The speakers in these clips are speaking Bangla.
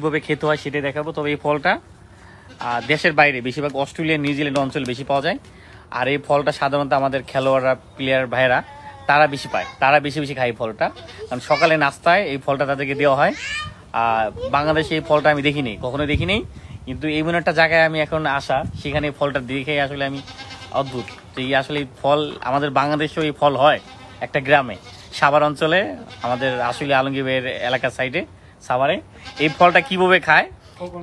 কীভাবে খেতে হয় সেটাই দেখাবো। তবে এই ফলটা দেশের বাইরে, বেশিরভাগ অস্ট্রেলিয়া নিউজিল্যান্ড অঞ্চলে বেশি পাওয়া যায়। আর এই ফলটা সাধারণত আমাদের খেলোয়াড়রা প্লেয়ার ভাইয়েরা, তারা বেশি পায়। তারা বেশি বেশি খায় ফলটা। কারণ সকালে নাস্তায় এই ফলটা তাদেরকে দেওয়া হয়। আর বাংলাদেশে এই ফলটা আমি দেখিনি কখনো দেখিনি। কিন্তু এমন একটা জায়গায় আমি এখন আসা, সেখানে এই ফলটা দেখে আসলে আমি অদ্ভুত যে এই আসলে ফল, আমাদের বাংলাদেশেও এই ফল হয় একটা গ্রামে। সাভার অঞ্চলে, আমাদের আসলে আলমগীরের এলাকার সাইডে সাভারে এই ফলটা কীভাবে খায়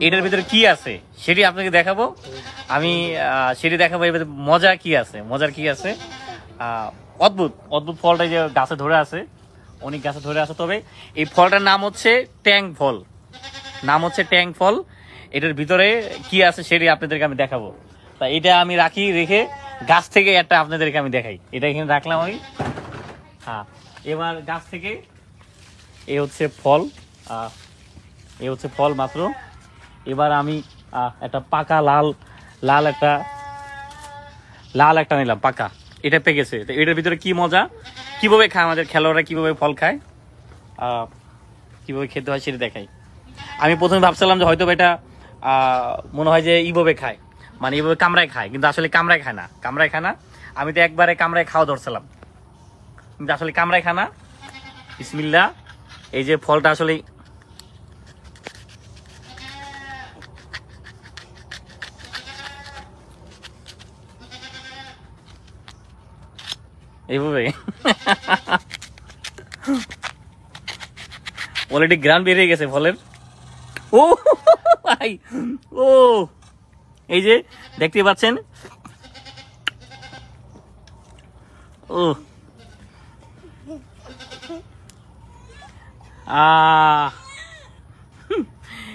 এটার ভিতরে কি আছে সেটি আপনাকে দেখাবো। আমি সেটি দেখাবো এর ভিতরে মজা কি আছে মজার কি আছে। অদ্ভুত অদ্ভুত ফলটা যে গাছে ধরে আছে অনেক গাছে ধরে আছে। তবে এই ফলটার নাম হচ্ছে ট্যাং ফল। নাম হচ্ছে ট্যাং ফল। এটার ভিতরে কি আছে সেটি আপনাদেরকে আমি দেখাবো। তা এটা আমি রাখি রেখে গাছ থেকে একটা আপনাদেরকে আমি দেখাই। এটা এখানে রাখলাম আমি। হ্যাঁ এবার গাছ থেকে এ হচ্ছে ফল। এ হচ্ছে ফল মাত্র। এবার আমি একটা পাকা লাল লাল একটা লাল একটা নিলাম, পাকা। এটা পেকেছে তো এটার ভিতরে কি মজা? কীভাবে খায় আমাদের খেলোয়াড়রা? কীভাবে ফল খায়? কীভাবে খেতে হয় সেটা দেখাই। আমি প্রথমে ভাবছিলাম যে হয়তো এটা মনে হয় যে এইভাবে খায়। মানে এইভাবে কামড়ায় খায়, কিন্তু আসলে কামড়ায় খায় না। কামড়ায় খায় না। আমি তো একবারে কামড়ায় খাওয়া ধরছিলাম। কিন্তু আসলে কামড়ায় খায় না। বিসমিল্লা এই যে ফলটা আসলে এইভাবে। অলরেডি গ্রান বেরিয়ে গেছে ফলের। ও, ভাই, ও। এই যে দেখতে পাচ্ছেন? ও।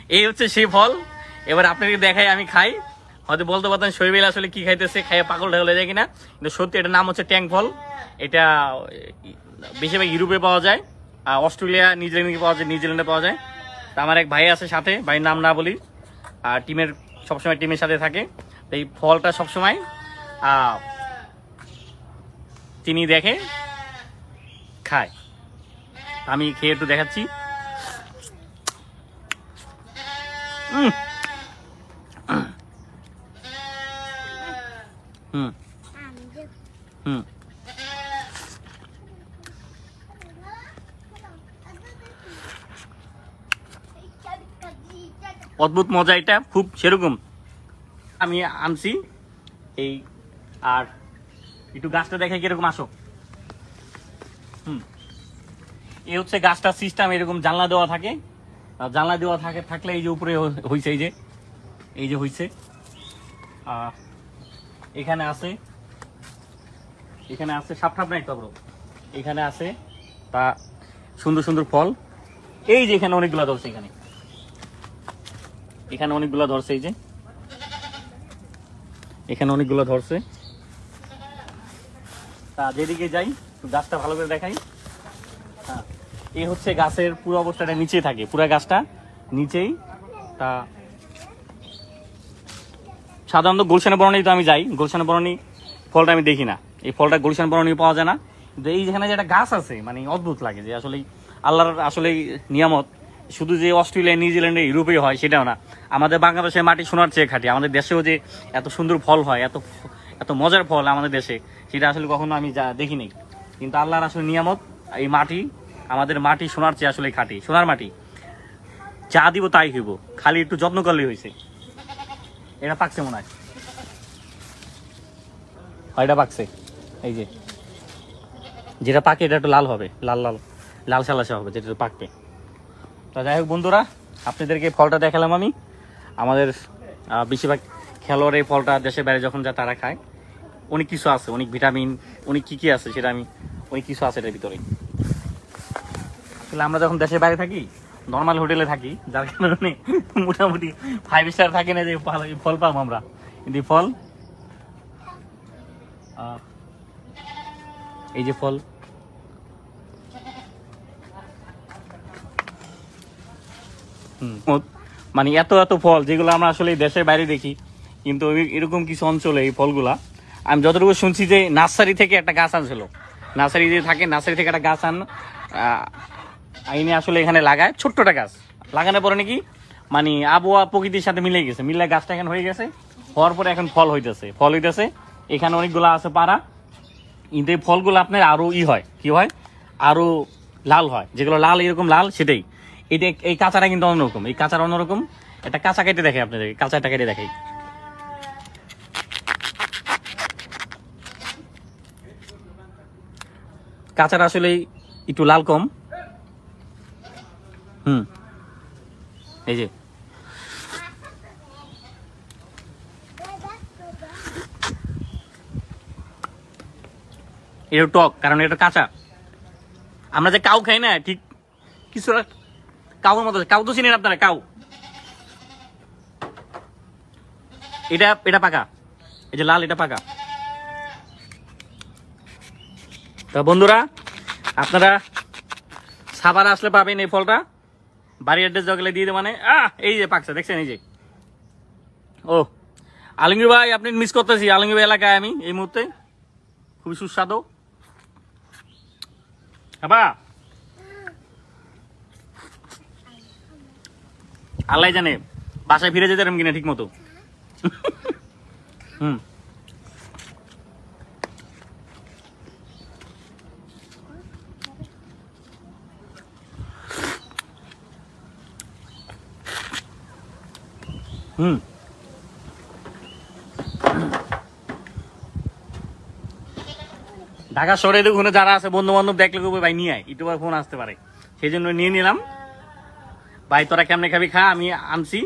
এই হচ্ছে সেই ফল। এবার আপনাকে দেখাই, আমি খাই। হয়তো বলতে পারতাম শৈবেল আসলে কি খাইতেছে, খাইয়ে পাগল ঢাগলে যায় কিনা। কিন্তু সত্যি এটার নাম হচ্ছে ট্যাঙ্ক ফল এটা বেশিরভাগ ইউরোপে পাওয়া যায়, আর অস্ট্রেলিয়া, নিউজিল্যান্ডে পাওয়া যায়, নিউজিল্যান্ডে পাওয়া যায়। তা আমার এক ভাই আছে সাথে, ভাইয়ের নাম না বলি। আর টিমের, সবসময় টিমের সাথে থাকে। তো এই ফলটা সবসময় তিনি দেখে খায়। আমি খেয়ে একটু দেখাচ্ছি। উম। হুম। হুম। অদ্ভুত মজা এটা খুব সেরকম। আমি আনছি এই আর একটু গাছটা দেখে কীরকম আসো। হুম। এই হচ্ছে গাছটার সিস্টেম এরকম জানলা দেওয়া থাকে। আর জানলা দেওয়া থাকে থাকলে এই যে উপরে হ- হইছে এই যে এই যে হইছে। আহ, এখানে আছে এখানে আছে সাপ নাই তো এখানে আছে তা সুন্দর সুন্দর ফল। এই যে এখানে অনেকগুলো ধরছে এখানে। এখানে অনেকগুলো ধরছে এই যে। এখানে অনেকগুলো ধরছে। তা যেদিকে যাই গাছটা ভালো করে দেখাই। হ্যাঁ এই হচ্ছে গাছের পুরো অবস্থাটা নিচে থাকে, পুরো গাছটা নিচেই। তা সাধারণত গুলশানে বরণী তো আমি যাই। গুলশানে বরণী ফলটা আমি দেখি না। এই ফলটা গুলশান বরণী পাওয়া যায় না। কিন্তু এই যেখানে যে একটা গাছ আছে মানে অদ্ভুত লাগে যে আসলে আল্লাহর আসলে নিয়ামত। শুধু যে অস্ট্রেলিয়া, নিউজিল্যান্ডে ইউরোপে হয় সেটাও না। আমাদের বাংলাদেশের মাটি সোনার চেয়ে খাটি। আমাদের দেশেও যে এত সুন্দর ফল হয়, এত এত মজার ফল আমাদের দেশে, সেটা আসলে কখনো আমি যা দেখিনি। কিন্তু আল্লাহর আসলে নিয়ামত, এই মাটি, আমাদের মাটি সোনার চেয়ে আসলে খাটি। সোনার মাটি। যা দিব তাই হইব। খালি একটু যত্ন করলেই হয়েছে এটা পাকছে মনে হয়। এটা পাকছে, এই যে। যেটা পাকে এটা একটু লাল হবে, লাল লাল লাল সালাসা হবে, যেটা পাকবে। তা যাই হোক বন্ধুরা, আপনাদেরকে ফলটা দেখালাম আমি। আমাদের বেশিরভাগ খেলোয়াড় এই ফলটা দেশের বাইরে যখন যা তারা খায়। অনেক কিছু আছে, অনেক ভিটামিন, অনেক কী কী আছে সেটা আমি, অনেক কিছু আছে এটার ভিতরে। তাহলে আমরা যখন দেশের বাইরে থাকি নর্মাল হোটেলে থাকি, যার কারণে মোটামুটি ফাইভ স্টার থাকে না যে ফল পাবো আমরা। কিন্তু ফল। এই যে ফল। মানে এত এত ফল যেগুলো আমরা আসলে দেশের বাইরে দেখি, কিন্তু এরকম কিছু অঞ্চলে এই ফলগুলা, আমি যতটুকু শুনছি যে নার্সারি থেকে একটা গাছ আনছিল। নার্সারি যে থাকে, নার্সারি থেকে একটা গাছ আন আইনে আসলে এখানে লাগায়। ছোট্টটা গাছ। লাগানোর পরে নাকি মানে আবহাওয়া প্রকৃতির সাথে মিলে গেছে। মিলে গাছটা এখন হয়ে গেছে। হওয়ার পরে এখন ফল হইতেছে। ফল হইতেছে। এখানে অনেকগুলো আছে পাড়া। কিন্তু ফলগুলো আপনার আরও ই হয়। কি হয়? আরও লাল হয়। যেগুলো লাল, এরকম লাল, সেটাই। এটা এই কাঁচাটা কিন্তু অন্যরকম। এই কাঁচার অন্যরকম। এটা কাঁচা কেটে দেখে আপনাদের। কাঁচাটা কেটে দেখাই। কাঁচাটা আসলে একটু লাল কম। হুম। এই যে। এটা টক, কারণ এটা কাঁচা। আমরা যে কাউ খাই না, ঠিক কিছু কাউর মতো কাউ তো চিনেন আপনারা, কাউ। এটা এটা পাকা। এই যে লাল, এটা পাকা। তা বন্ধুরা, আপনারা সাবার আসলে পাবেন এই ফলটা। বাড়ির অ্যাড্রেস জগলে দিয়ে দেবে মানে। আহ, এই যে পাকছে, দেখছেন এই যে। ও, আলমগীর ভাই, আপনি মিস করতেছি, আলমগীর ভাই এলাকায় আমি, এই মুহূর্তে। খুবই সুস্বাদু। বাবা আল্লাহ জানে, বাসায় ফিরে যেতে পারবেন কিনা ঠিক মতো হুম। হুম। ঢাকা শহরে ওখানে যারা আছে বন্ধু বান্ধব দেখলে ভাই, নিয়ে আয়। ইউটিউবার ফোন আসতে পারে। সেই জন্য নিয়ে নিলাম। ভাই, তোরা কেমনে খাবি? খা, আমি আনছি।